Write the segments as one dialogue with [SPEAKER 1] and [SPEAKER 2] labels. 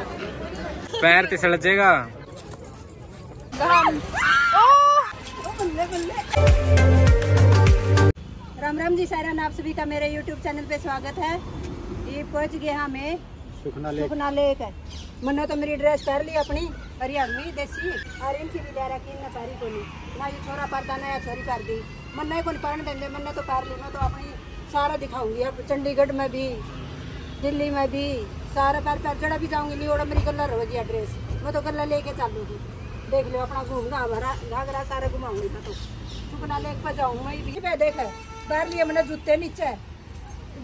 [SPEAKER 1] पैर तिसल जाएगा।
[SPEAKER 2] राम। राम जी सारा आप सभी का मेरे YouTube चैनल पे स्वागत है। ये पहुँच गए हमें
[SPEAKER 3] सुखना लेक।
[SPEAKER 2] सुखना लेक। है मनो तो मेरी ड्रेस कर ली अपनी हरियाणवी देसी। और इनकी भी ले रखी इनने पैरी को ना ये छोरा पड़ता ना या छोरी कर दी मन्ने को पहन देंगे मन्ने तो पैर ली मैं तो अपनी सारा दिखाऊँगी। अब चंडीगढ़ में भी दिल्ली में भी सारा पैर पैर जड़ा भी जाऊँगी और मेरी गला रोगी है ड्रेस मैं तो गला लेके चलूँगी। देख लो अपना घूमना भरा घाघरा सारा घुमाऊँगी मैं तो। सुखना लेक पर जाऊँगी भी। देख, पैर लिए मैंने जूते नीचे।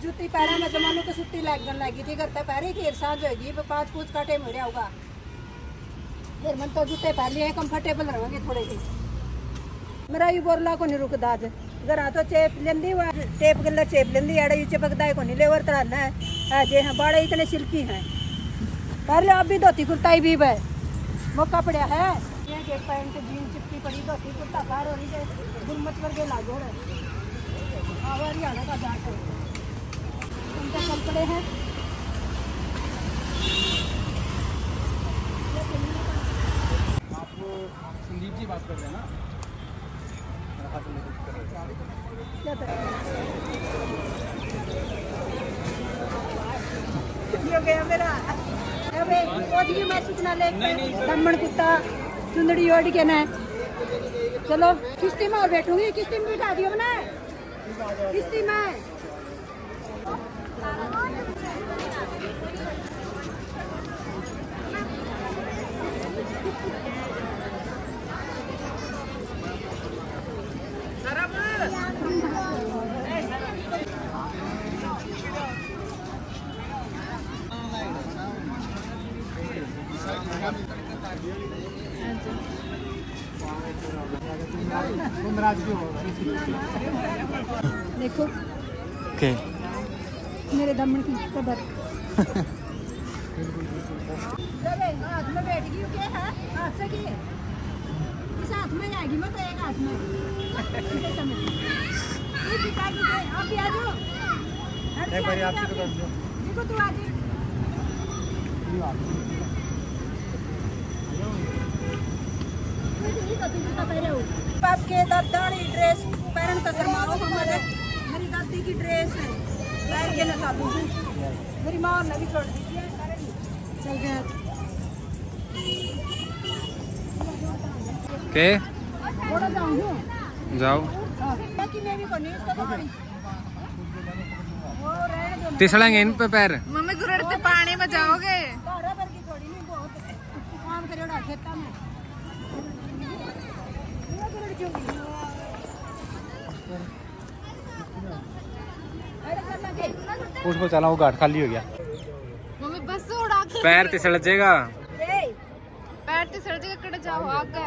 [SPEAKER 2] जूती पैरा में जमाने को छुट्टी लग लगी थी करते पैरे की साँझ होगी पाँच पूछ काटे मेरे होगा। फिर मन तो जूते पहन लिए कंफर्टेबल रहेंगे थोड़े से। मेरा यू बोरला को नहीं रुकदा अज घर तो चेप लेंदी हुआ टेप गल्ला चेप लेंदी आड़े यू चिपकदा को नहीं लेवर तड़ाना जे हैं, बाड़े इतने सिल्की हैं। पहले अब भी धोती कुर्ता ही भी है। मौका पड़ा है। ये जे पैंट जीन चिपकी पड़ी, धोती कुर्ता बाहर हो रही है गुरमत वर्गे लागो हाँ। हरियाणा का जाट उनका चल पड़े हैं।
[SPEAKER 3] आप संदीप जी बात कर रहे हैं ना मेरा हाथ में कुछ कर रहे हैं।
[SPEAKER 2] क्या था? ये गया दमन कुत्ता चुंदड़ी ओढ़ के ना चलो, किश्ती में और बैठूँगी। किश्ती में बिठा दियो ना किश्ती में
[SPEAKER 3] तुम राज क्यों हो
[SPEAKER 2] देखो।
[SPEAKER 1] ओके।
[SPEAKER 2] मेरे दमन की कदर हाथ में बैठ गई क्या? है? हाथ से की इस हाथ में आएगी मैं तो एक हाथ में। ये पिता की है, आप भी आ जाओ।
[SPEAKER 3] एक बारी
[SPEAKER 2] आ
[SPEAKER 3] तो कर दो।
[SPEAKER 2] देखो तू आ जा। बाप के ड्रेस पैरन का शर्माओ हमारे। मेरी दादी की ड्रेस है। पैर के ना चालू मेरी माँ ने भी छोड़ दी चल गया
[SPEAKER 1] के?
[SPEAKER 2] थोड़ा जाऊँ
[SPEAKER 1] जाओ।
[SPEAKER 2] हाँ, मैं भी कोनी इसको तो
[SPEAKER 1] तिसलेंगे इन पे पैर।
[SPEAKER 4] मम्मी गुरड़ते पानी में जाओगे?
[SPEAKER 2] भर की थोड़ी नहीं बहुत। काम करेगा खेता में ये गुरड़ क्यों गई? अरे कर लगे।
[SPEAKER 3] उसको चला वो घाट खाली हो गया।
[SPEAKER 4] मम्मी बस से उड़ा के
[SPEAKER 1] पैर तिसल जाएगा।
[SPEAKER 2] ए,
[SPEAKER 4] पैर ते सड़ जगह कड़ जाओ आगे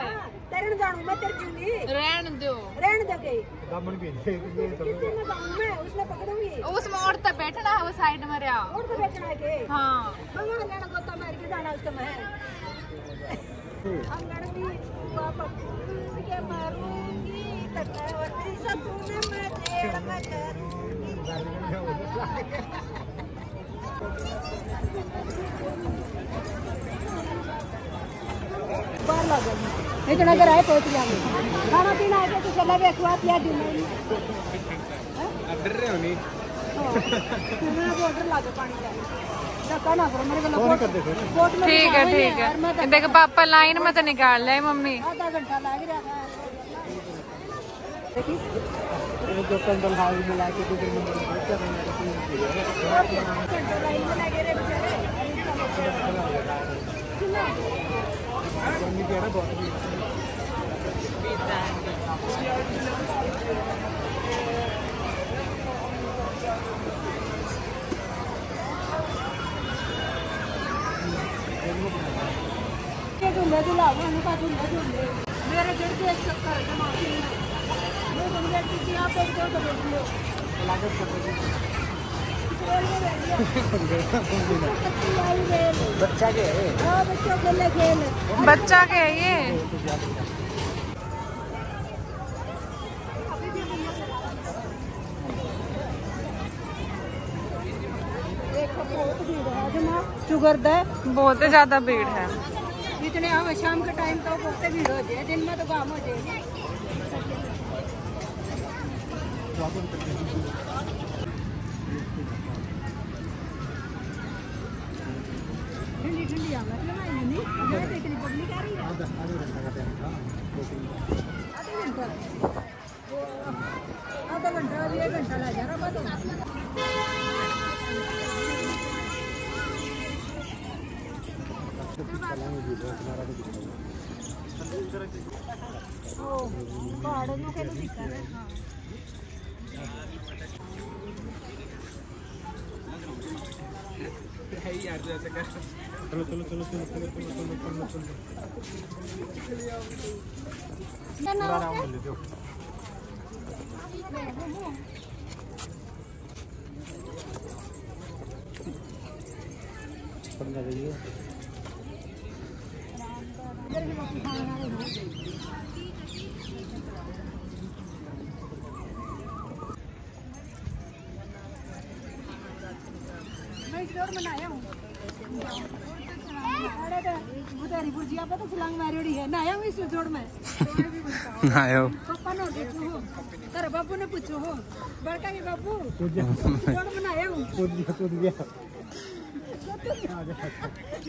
[SPEAKER 2] तेरे जाऊँ मैं तेरे क्यों
[SPEAKER 4] रहन दो।
[SPEAKER 2] रहने दे गई
[SPEAKER 3] दामन भी
[SPEAKER 2] किसी में मैं उसने पकड़ूँगी
[SPEAKER 4] उस मोड़ तक बैठना है वो साइड में रहा।
[SPEAKER 2] और तो बेचना है के?
[SPEAKER 4] हाँ।
[SPEAKER 2] मम्मा लेना गोता मार के जाना उसका मैं। अंगड़ भी पापा के मारूँगी तकवती सपने में जेड़ में करूँगी बाहर लग गई इतना अगर आए पहुँच जाएँगे खाना पीना तो चला भी खुआ पिया दी
[SPEAKER 1] अब डर रहे हो नहीं
[SPEAKER 2] मैं बॉर्डर लागे पानी का धक्का ना करो मेरे को
[SPEAKER 3] फ़ोन कर दे फिर
[SPEAKER 2] बोट में
[SPEAKER 4] ठीक है ठीक है। देख पापा लाइन में तो निकाल ले मम्मी।
[SPEAKER 2] आधा घंटा लग रहा है।
[SPEAKER 3] दो कंडल हाउस में लाके दो
[SPEAKER 2] मेरे गिर के एक
[SPEAKER 3] बच्चा के है
[SPEAKER 2] हाँ बच्चों के
[SPEAKER 4] है ये।
[SPEAKER 2] एक बहुत भीड़ जमा शुगर दे।
[SPEAKER 4] बहुत ज़्यादा भीड़ है।
[SPEAKER 2] इतने शाम के टाइम तो बहुत भीड़ हो जाए दिन में तो काम हो जाएगी ठंडी ठंडी घंटा का जा रहा ओ पहाड़ों में कैसे दिखा रहा है हाँ।
[SPEAKER 3] चलो चलो चलो चलो चलो चलो चलो चलो चलो पंद्रह
[SPEAKER 2] फ्लोर बनाया हूँ। उधरी भुजिया पे तो फुलंग मारी है। नहाया हूँ इस जोड़ में।
[SPEAKER 1] नहाया
[SPEAKER 2] पापा ने पूछो हो तेरे बाबू ने पूछो हो बड़का के बाबू जोड़ में
[SPEAKER 3] नहाया हूँ। भुजिया भुजिया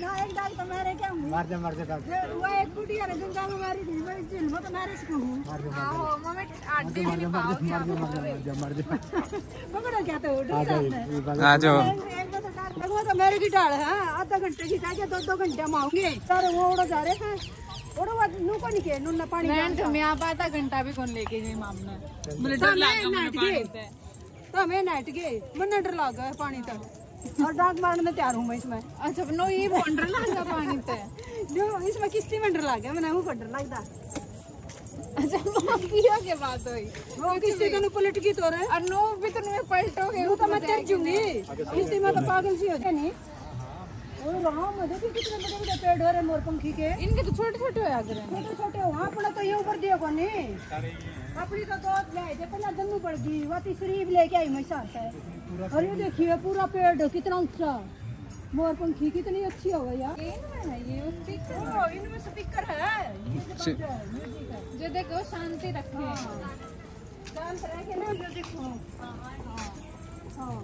[SPEAKER 2] ना एक डाल तो मारे क्या हूँ?
[SPEAKER 3] मार दे मार दे डाल
[SPEAKER 2] वो एक गुड़िया रे गंगा में मारी थी मैं चिल वो तो मारे इसको हूँ।
[SPEAKER 4] आओ मम्मी आटे
[SPEAKER 3] में पाओ क्या? मार दे मार दे मार दे। मम्मी
[SPEAKER 2] ना क्या तो उठो
[SPEAKER 3] साथ में।
[SPEAKER 1] आ जाओ।
[SPEAKER 2] वो तो मेरे की डाल है आधा घंटे की था दो दो घंटे में आऊँगे। सर वो उड़ो जा रहे हैं। उड़ो वो नू को नहीं के नू ना पानी
[SPEAKER 4] मैं तुम्हें आप आधा घंटा भी कौन लेके गई मामना
[SPEAKER 2] तो
[SPEAKER 4] डर
[SPEAKER 2] मैं
[SPEAKER 4] लगा मुझे
[SPEAKER 2] नाट
[SPEAKER 4] पानी
[SPEAKER 2] तो मैं डर लग पानी तक। और डाक मारने तैयार हूँ मैं इसमें।
[SPEAKER 4] अच्छा नो ये बॉन्डर लगा पानी
[SPEAKER 2] जो इसमें किस्ती में डर लग मैंने वो डर लगता।
[SPEAKER 4] अच्छा के बात हुई।
[SPEAKER 2] वो किस्ती का पलट की तो रहे।
[SPEAKER 4] और नो भी तो तुम्हें पलटोगे
[SPEAKER 2] वो तो मैं चढ़ जूँगी किस्ती में तो पागल सी हो जाए नहीं और वहाँ मुझे भी कितने बड़े बड़े पेड़ हो रहे मोर पंखी के।
[SPEAKER 4] इनके तो छोटे छोटे हुआ करे
[SPEAKER 2] छोटे छोटे वहाँ अपना तो ये ऊपर दिया को अपनी तो दो ले जे पहले दन्नू पड़ गई। वो तीसरी लेके आई मैं साथ है और ये देखिए पूरा पेड़ कितना ऊँचा। मोर पंखी कितनी अच्छी हो गई यार।
[SPEAKER 4] ये
[SPEAKER 2] इनमें स्पीकर है। ये तो है,
[SPEAKER 4] जो देखो शांति रखे।
[SPEAKER 2] शांत ना हाँ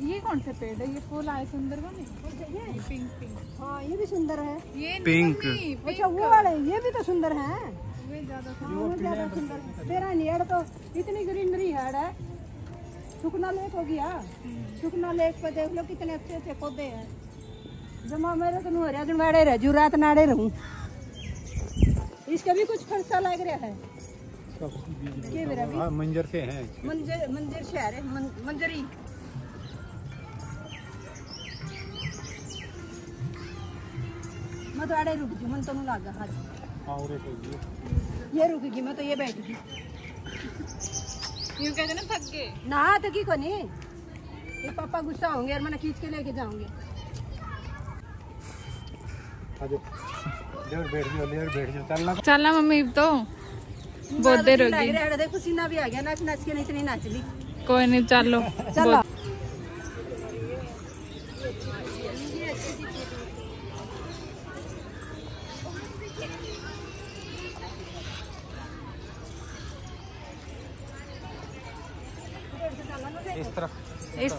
[SPEAKER 4] ये कौन से पेड़ है? ये फूल आए सुंदर बने
[SPEAKER 2] ये
[SPEAKER 4] पिंक पिंक
[SPEAKER 2] हाँ ये भी सुंदर है।
[SPEAKER 4] ये
[SPEAKER 1] पिंक।
[SPEAKER 2] अच्छा वो वाले ये भी तो सुंदर है।
[SPEAKER 4] वे ज़्यादा
[SPEAKER 2] हाँ, वो ज़्यादा सुंदर। तेरा नियर तो इतनी ग्रीनरी है है। सुखना लेक हो गया। सुखना लेक पे देख लो कितने अच्छे अच्छे पौधे हैं। जमा मेरे तो नुहरिया दिन वाड़े रह जू रात नाड़े रहूँ। इसका भी कुछ खर्चा लग रहा है। के मेरा भी
[SPEAKER 3] हाँ मंजर से हैं।
[SPEAKER 2] मंजर मंदिर शहर है मंजरी। मैं तो आड़े रुक जू मन तो हाथ।
[SPEAKER 3] हाँ है ये
[SPEAKER 2] ये रुकेगी मैं तो ये बैठगी
[SPEAKER 4] यूँ कहते ना थक गए
[SPEAKER 2] ना तो की कोनी ये पापा गुस्सा होंगे और मैंने खींच के लेके जाऊँगे।
[SPEAKER 3] आ जाओ लेयर बैठ जाओ लेयर बैठ जाओ चलना।
[SPEAKER 4] मम्मी तो बहुत देर
[SPEAKER 2] हो
[SPEAKER 4] गई।
[SPEAKER 2] रहा है देखो सीना भी आ गया नाच नाच के नहीं इतनी नाच ली
[SPEAKER 4] कोई नहीं चलो।
[SPEAKER 2] चलो।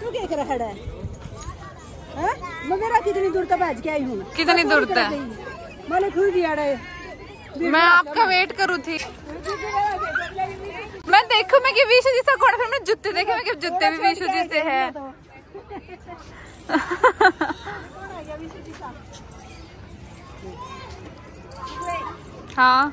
[SPEAKER 2] तू क्या कर रहा है? हैं? मैं मेरा कितनी दूर तक भाज के आई हूँ।
[SPEAKER 4] कितनी दूर तक?
[SPEAKER 2] मैंने खुद दिया
[SPEAKER 4] मैं आपका वेट करूँ थी। मैं देखू मैं कि विशु जी से कौन फिर मैं जूते देखे मैं कि जूते भी विशु जी से है। हाँ।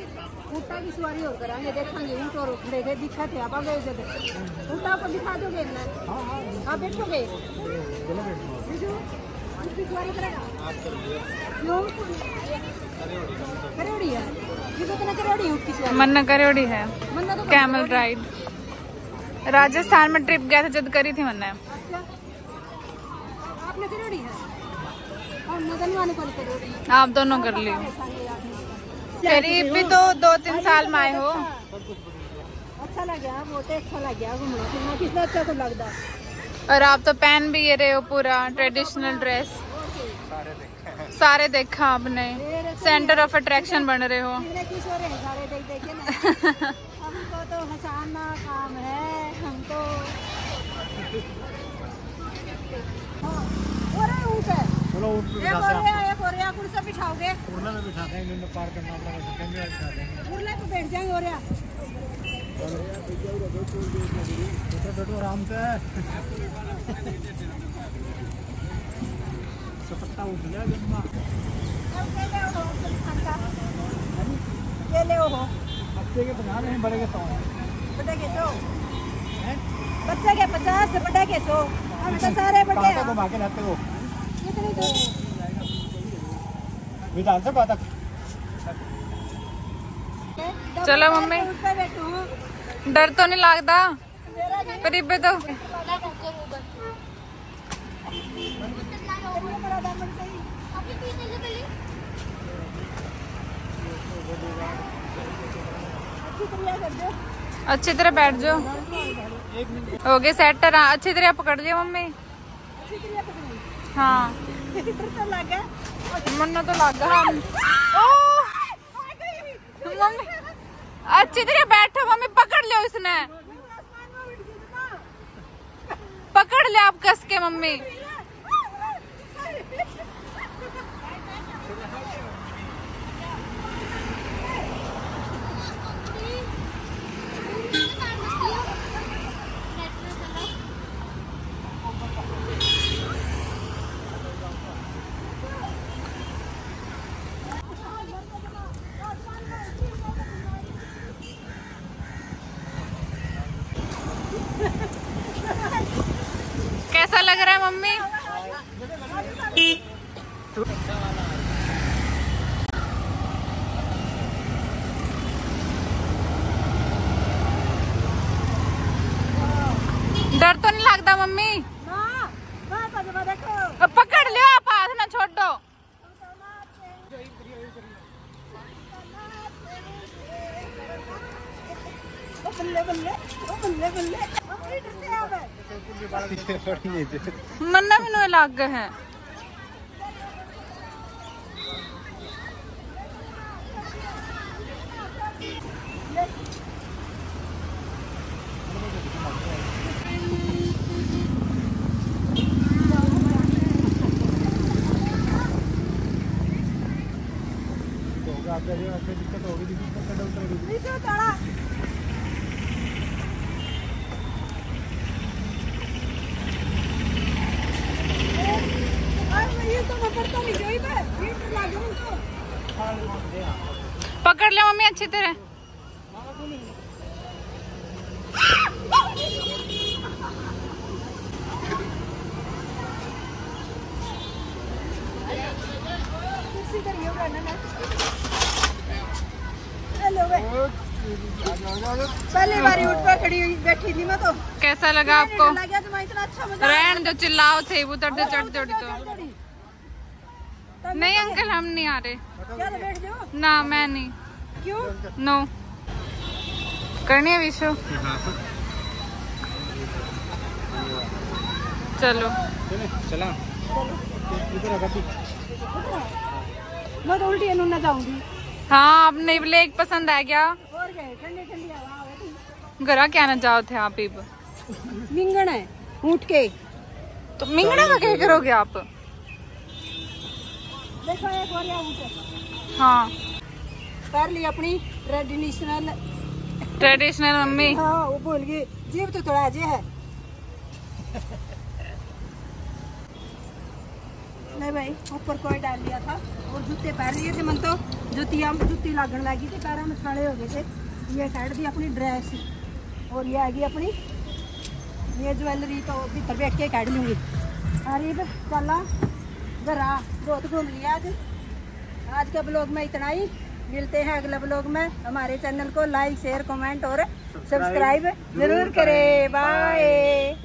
[SPEAKER 2] ऊँटा की सवारी और कराएँगे देखेंगे ऊँट और गए दिखा थे आप गए थे ऊँटा को दिखा दोगे ना? आप बैठोगे बिजू, उसकी सवारी करेगा क्यों? करेड़ी है। ये तो है सवारी?
[SPEAKER 4] मन्ना है।
[SPEAKER 2] मन्ना तो
[SPEAKER 4] कैमल राइड राजस्थान में ट्रिप गया था जब करी थी मैंने
[SPEAKER 2] अच्छा। आपने करेड़ी है? और मदन वाले को करेड़ी।
[SPEAKER 4] आप दोनों कर लियो करीब भी तो दो तीन साल में आए हो।
[SPEAKER 2] अच्छा। लग गया बहुत अच्छा लग गया घूमना फिरना कितना अच्छा को लगता।
[SPEAKER 4] और आप तो पहन भी ये रहे हो पूरा ट्रेडिशनल ड्रेस सारे देखा आपने। सेंटर ऑफ़ अट्रैक्शन बन रहे हो।
[SPEAKER 2] सारे देख देख के ना। हमको तो हंसाना काम है हमको। हाँ, हो ऊँट है हो रहा है हो रहा है कुर्सी बिछाओगे
[SPEAKER 1] उड़ना में बिठा देंगे इन्होंने पार करना पड़ेगा सेकंड में बिठा देंगे।
[SPEAKER 2] उड़ने पे बैठ जाएँगे हो रहा
[SPEAKER 1] बैठो बैठो आराम से। सपट्टा उठ गया जम्मा
[SPEAKER 2] ये ले हो
[SPEAKER 1] बच्चे के पचास नहीं बड़े के सौ।
[SPEAKER 2] बड़े के सौ। बच्चे के पचास बड़े के सौ। हम तो सारे बड़े
[SPEAKER 1] को भागे रहते हो।
[SPEAKER 2] कितनी दूर
[SPEAKER 1] विधान से पातक
[SPEAKER 4] चलो मम्मी। डर तो नहीं लगता।
[SPEAKER 2] भी
[SPEAKER 4] तो
[SPEAKER 2] अच्छी तरह
[SPEAKER 4] अच्छी बैठ जाओ। हो गए सेट अच्छी तरह पकड़ लियो मम्मी।
[SPEAKER 2] अच्छी
[SPEAKER 4] हाँ।
[SPEAKER 2] डर तो लगा।
[SPEAKER 4] मन्ना तो लग गया ओ मम्मी अच्छी तरह बैठो मम्मी पकड़ लो इसने। पकड़ लिया आप कस के मम्मी कैसा लग रहा है मम्मी डर तो लगता मम्मी
[SPEAKER 2] माँ माँ पजमा देखो।
[SPEAKER 4] अब पकड़ लियो आप हाथ ना छोड़। दो।
[SPEAKER 2] मन्ना मेनू बड़ी डरते हैं अब
[SPEAKER 4] मन्ना मैनू अलग है
[SPEAKER 1] होगा आप जब ऐसे दिक्कत होगी दिक्कत का डॉक्टर भी
[SPEAKER 2] नीचे उतारा अरे ये तो मैं पड़ता नहीं जोई पे ये तो लागू तो
[SPEAKER 4] पकड़ ले मम्मी अच्छी तरह।
[SPEAKER 2] पहली बारी उठ पर खड़ी हुई बैठी थी मैं तो।
[SPEAKER 4] कैसा लगा आपको?
[SPEAKER 2] इतना अच्छा
[SPEAKER 4] रहन जो चिल्लाओ थे उतरते चढ़ते चढ़ते तो नहीं अंकल हम नहीं आ रहे।
[SPEAKER 2] तो
[SPEAKER 4] ना मैं नहीं। नो करनी है विशु? चलो।
[SPEAKER 3] चला इधर आकर तू
[SPEAKER 2] मैं तो उल्टी ना जाऊँगी।
[SPEAKER 4] हाँ आपने लेक पसंद आ गया
[SPEAKER 2] और ठंडी ठंडी हवा
[SPEAKER 4] घरा क्या ना जाओ थे आप इब?
[SPEAKER 2] मिंगण है ऊँट के।
[SPEAKER 4] तो मिंगड़ा का क्या करोगे आप?
[SPEAKER 2] देखो एक और है।
[SPEAKER 4] हाँ।
[SPEAKER 2] कर ली अपनी ट्रेडिशनल
[SPEAKER 4] ट्रेडिशनल मम्मी।
[SPEAKER 2] हाँ वो बोल गई। जीव तो थोड़ा अजय है। नहीं भाई ऊपर कोई डाल लिया था। और जूते पहन लिए थे मन तो। जूती हम जूती लागन लगी थी पैरों में छाड़े हो गए थे। ये काट दी अपनी ड्रेस और ये आ गई अपनी ये ज्वेलरी तो भीतर बैठ के काट लूँगी। अरे चला जरा बहुत घूम लिया आज। आज का ब्लॉग में इतना ही। मिलते हैं अगले ब्लॉग में। हमारे चैनल को लाइक शेयर कमेंट और सब्सक्राइब ज़रूर करें। बाय